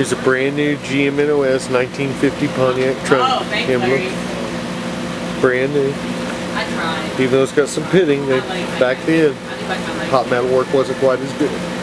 Here's a brand new GMNOS 1950 Pontiac trunk Oh, thank emblem. Larry. Brand new. I tried. Even though it's got some pitting, they, back then, pot metal work wasn't quite as good.